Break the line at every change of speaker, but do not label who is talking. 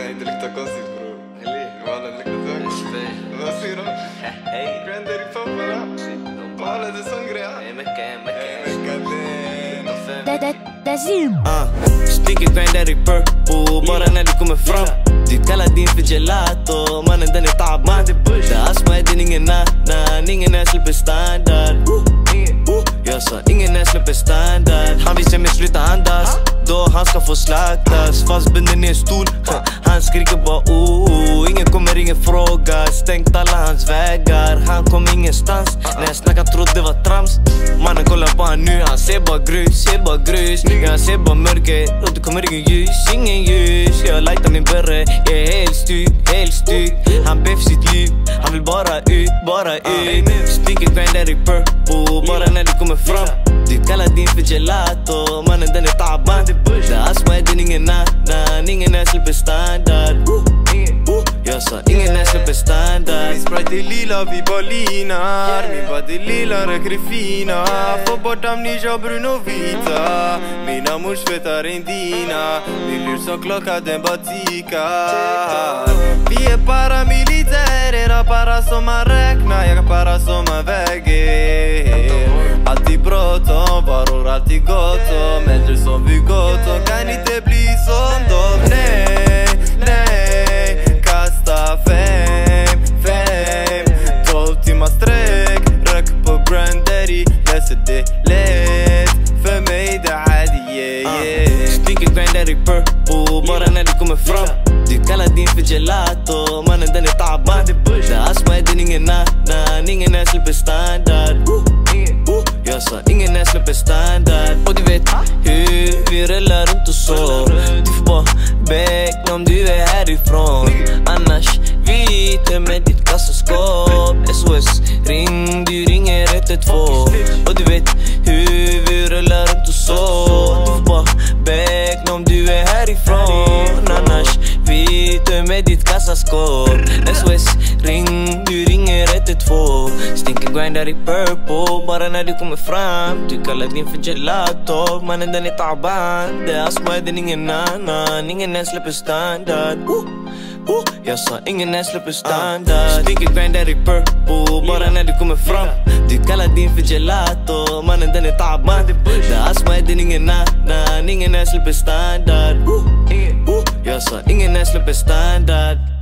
Nej, det luktar konstigt bror. Walla, det luktar så Vad säger du? Granddaddy pappa då? Walla, det är sån grej. Hey, Mecca, damn.
Det, det, det är Zim.
Uh, Sticker granddaddy purple. Bara när du kommer fram Du kallar din för gelato, mannen den är taban Det är astma, det är ingen annan, ingen här släpper standard. Uh, Jag sa ingen här släpper standard. Han vill se mig sluta andas, då han ska få slaktas Fastbunden i en stol, han skriker bara oh Ingen kommer, ingen fråga, stängt alla hans vägar. Han kom ingenstans, när jag snackade trodde det var trams. Mannen kollar på han nu, han ser bara grus, ser bara grus. Jag ser bara mörker, och det kommer ingen ljus, ingen ljus. Jag lightar min berre, jag är helt stygg, helt stygg Han för sitt liv, han vill bara ut, bara ut. Sticker granddaddy purple, bara när du kommer fram du kallar din för gelato, mannen den är taban Det är astma, det är ingen annan, ingen här standard. Uh, uh Jag sa ingen här standard.
Min sprite är lila, vi bara linar Min body lila, röker är fina Få bort amnesia, brun och vita Mina mors fetar är dina Min lur som klocka, den bara tickar Vi e är paramilitär, era para som man räknar Jag e kan para som man väger Alltid bråttom, varor alltid gott om Äldre som vi gott om Kan inte bli som dem, nej, nej Kasta fame, fame 12 timmar sträck, rök på granddaddy Läser det lätt, för mig det är yeah, yeah.
Sticker granddaddy purple bara när du kommer fram Du kallar din för gelato, mannen den är taban Det är astma, det är ingen annan, Alltså, ingen här släpper standard ingen här släpper standard. Och du vet hur vi rullar runt och så. Du får bara beckna om du är härifrån. Annars vi tömmer ditt kassaskåp. SOS, ring, du ringer 112 Och du vet hur vi rullar runt och så. Du får bara beckna om du är härifrån. Annars vi tömmer ditt kassaskåp. SOS, ring, du ringer 112 Stinker grindar i purple. Bara när du kommer fram Du kallar din för gelato, mannen den är taban. Det är astma, den är ingen annan, ingen ens släpper standard. Uh. Uh, jag sa ingen ens släpper standard. Stinker grindar i purple. Bara när du kommer fram Du kallar din för gelato, mannen den är taban. Det är astma, den är ingen annan, ingen ens släpper standard. Uh, uh, Jag sa ingen ens släpper standard